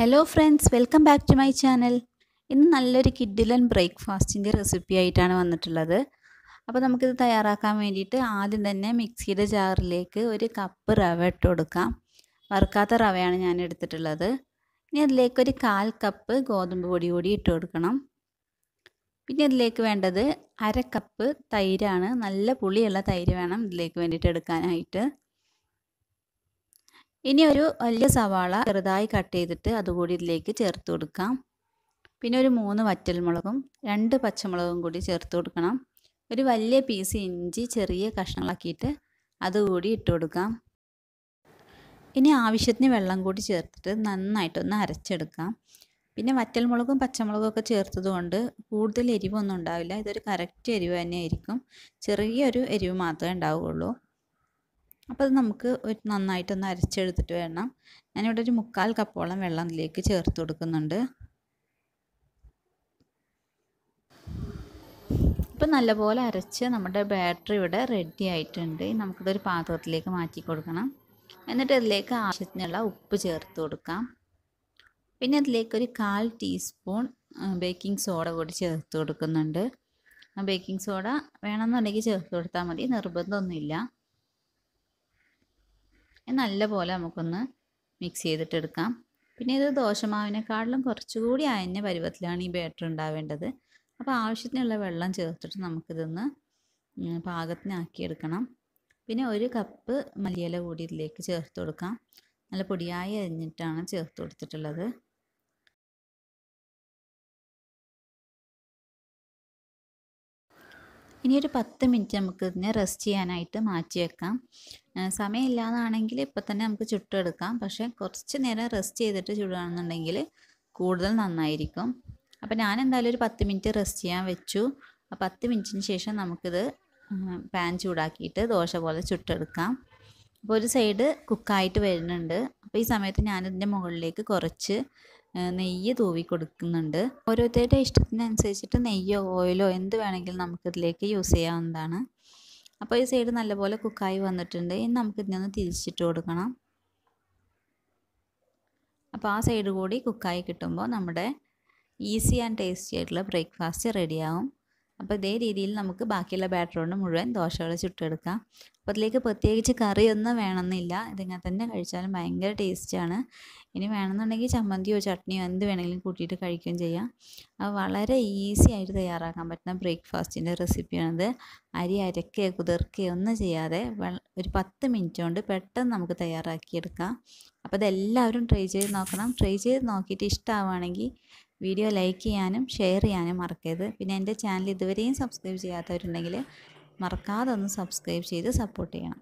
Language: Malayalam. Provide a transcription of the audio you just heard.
Hello friends welcome back to my channel ഇന്ന് നല്ലൊരു കിഡിലൻ ബ്രേക്ക്ഫാസ്റ്റിന്റെ റെസിപ്പി ആയിട്ടാണ് വന്നിട്ടുള്ളത്. അപ്പോൾ നമുക്കിത് തയ്യാറാക്കാൻ വേണ്ടിയിട്ട് ആദ്യം തന്നെ മിക്സിയുടെ ജാറിലേക്ക് ഒരു കപ്പ് റവ ഇട്ട് കൊടുക്കാം. വറുക്കാത്ത റവയാണ് ഞാൻ എടുത്തിട്ടുള്ളത്. ഇനി അതിലേക്ക് ഒരു കാൽ കപ്പ് ഗോതമ്പ് പൊടി കൂടി ഇട്ട് കൊടുക്കണം. പിന്നെ ഇതിലേക്ക് വേണ്ടത് അര കപ്പ് തൈരാണ്. നല്ല പുളിയുള്ള തൈര് വേണം ഇതിലേക്ക് വേണ്ടിയിട്ട് എടുക്കാനായിട്ട്. ഇനി ഒരു വലിയ സവാള ചെറുതായി കട്ട് ചെയ്തിട്ട് അതുകൂടി ഇതിലേക്ക് ചേർത്ത് കൊടുക്കാം. പിന്നെ ഒരു മൂന്ന് വറ്റൽമുളകും രണ്ട് പച്ചമുളകും കൂടി ചേർത്ത് കൊടുക്കണം. ഒരു വലിയ പീസ് ഇഞ്ചി ചെറിയ കഷ്ണങ്ങളാക്കിയിട്ട് അതുകൂടി ഇട്ട് കൊടുക്കാം. ഇനി ആവശ്യത്തിന് വെള്ളം കൂടി ചേർത്തിട്ട് നന്നായിട്ടൊന്ന് അരച്ചെടുക്കാം. പിന്നെ വറ്റൽമുളകും പച്ചമുളകും ഒക്കെ ചേർത്തത് കൊണ്ട് കൂടുതൽ എരിവൊന്നും ഉണ്ടാവില്ല. ഇതൊരു കറക്റ്റ് എരിവ് തന്നെയായിരിക്കും. ചെറിയൊരു എരിവ് മാത്രമേ ഉണ്ടാവുകയുള്ളൂ. അപ്പോൾ അത് നമുക്ക് നന്നായിട്ടൊന്ന് അരച്ചെടുത്തിട്ട് വേണം. ഞാനിവിടെ ഒരു മുക്കാൽ കപ്പോളം വെള്ളം ഇതിലേക്ക് ചേർത്ത് കൊടുക്കുന്നുണ്ട്. ഇപ്പം നല്ലപോലെ അരച്ച് നമ്മുടെ ബാറ്ററി ഇവിടെ റെഡി ആയിട്ടുണ്ട്. നമുക്കിതൊരു പാത്രത്തിലേക്ക് മാറ്റി കൊടുക്കണം. എന്നിട്ട് ഇതിലേക്ക് ആവശ്യത്തിനുള്ള ഉപ്പ് ചേർത്ത് കൊടുക്കാം. പിന്നെ അതിലേക്ക് ഒരു കാൽ ടീസ്പൂൺ ബേക്കിംഗ് സോഡ കൂടി ചേർത്ത് കൊടുക്കുന്നുണ്ട്. ബേക്കിംഗ് സോഡ വേണമെന്നുണ്ടെങ്കിൽ ചേർത്ത് കൊടുത്താൽ മതി. നിർബന്ധമൊന്നുമില്ല. നല്ല പോലെ നമുക്കൊന്ന് മിക്സ് ചെയ്തിട്ടെടുക്കാം. പിന്നെ ഇത് ദോശമാവിനെക്കാളിലും കുറച്ചുകൂടി അയഞ്ഞ പരുവത്തിലാണ് ഈ ബാറ്റർ ഉണ്ടാവേണ്ടത്. അപ്പോൾ ആവശ്യത്തിനുള്ള വെള്ളം ചേർത്തിട്ട് നമുക്കിതൊന്ന് പാകത്തിനാക്കിയെടുക്കണം. പിന്നെ ഒരു കപ്പ് മല്ലിയില കൂടി ഇതിലേക്ക് ചേർത്ത് കൊടുക്കാം. നല്ല പൊടിയായി അരിഞ്ഞിട്ടാണ് ചേർത്ത് കൊടുത്തിട്ടുള്ളത്. ഇനി ഒരു പത്ത് മിനിറ്റ് നമുക്ക് ഇതിനെ റെസ്റ്റ് ചെയ്യാനായിട്ട് മാറ്റി വെക്കാം. സമയമില്ലാന്നാണെങ്കിൽ ഇപ്പം തന്നെ നമുക്ക് ചുട്ടെടുക്കാം. പക്ഷേ കുറച്ച് നേരം റെസ്റ്റ് ചെയ്തിട്ട് ചുടുകയാണെന്നുണ്ടെങ്കിൽ കൂടുതൽ നന്നായിരിക്കും. അപ്പോൾ ഞാൻ എന്തായാലും ഒരു പത്ത് മിനിറ്റ് റെസ്റ്റ് ചെയ്യാൻ വെച്ചു. ആ പത്ത് മിനിറ്റിന് ശേഷം നമുക്കിത് പാൻ ചൂടാക്കിയിട്ട് ദോശ പോലെ ചുട്ടെടുക്കാം. അപ്പോൾ ഒരു സൈഡ് കുക്കായിട്ട് വരുന്നുണ്ട്. അപ്പോൾ ഈ സമയത്ത് ഞാനിതിന്റെ മുകളിലേക്ക് കുറച്ച് നെയ്യ് തൂവി കൊടുക്കുന്നുണ്ട്. ഓരോരുത്തരുടെ ഇഷ്ടത്തിനനുസരിച്ചിട്ട് നെയ്യോ ഓയിലോ എന്ത് വേണമെങ്കിലും നമുക്കിതിലേക്ക് യൂസ് ചെയ്യാവുന്നതാണ്. അപ്പോൾ ഈ സൈഡ് നല്ലപോലെ കുക്കായി വന്നിട്ടുണ്ട്. ഇനി നമുക്കിതിനൊന്ന് തിരിച്ചിട്ട് കൊടുക്കണം. അപ്പോൾ ആ സൈഡ് കൂടി കുക്കായി കിട്ടുമ്പോൾ നമ്മുടെ ഈസി ആൻഡ് ടേസ്റ്റി ആയിട്ടുള്ള ബ്രേക്ക്ഫാസ്റ്റ് റെഡിയാവും. അപ്പോൾ ഇതേ രീതിയിൽ നമുക്ക് ബാക്കിയുള്ള ബാറ്റർ മുഴുവൻ ദോശകൾ ചുട്ടെടുക്കാം. അപ്പോൾ അതിലേക്ക് പ്രത്യേകിച്ച് കറിയൊന്നും വേണമെന്നില്ല. ഇതിങ്ങനെ തന്നെ കഴിച്ചാലും ഭയങ്കര ടേസ്റ്റാണ് ഇനി വേണമെന്നുണ്ടെങ്കിൽ ചമ്മന്തിയോ ചട്നിയോ എന്ത് വേണമെങ്കിലും കൂട്ടിയിട്ട് കഴിക്കുകയും ചെയ്യാം. അപ്പോൾ വളരെ ഈസി ആയിട്ട് തയ്യാറാക്കാൻ പറ്റുന്ന ബ്രേക്ക്ഫാസ്റ്റിന്റെ റെസിപ്പിയാണിത്. അരി അരക്കുകയോ കുതിർക്കുകയോ ഒന്നും ചെയ്യാതെ ഒരു പത്ത് മിനിറ്റ് കൊണ്ട് പെട്ടെന്ന് നമുക്ക് തയ്യാറാക്കിയെടുക്കാം. അപ്പോൾ ഇതെല്ലാവരും ട്രൈ ചെയ്ത് നോക്കണം. ട്രൈ ചെയ്ത് നോക്കിയിട്ട് ഇഷ്ടമാവുകയാണെങ്കിൽ വീഡിയോ ലൈക്ക് ചെയ്യാനും ഷെയർ ചെയ്യാനും മറക്കരുത്. പിന്നെ എന്റെ ചാനൽ ഇതുവരെയും സബ്സ്ക്രൈബ് ചെയ്യാത്തവരുണ്ടെങ്കിൽ മറക്കാതെ ഒന്ന് സബ്സ്ക്രൈബ് ചെയ്ത് സപ്പോർട്ട് ചെയ്യണം.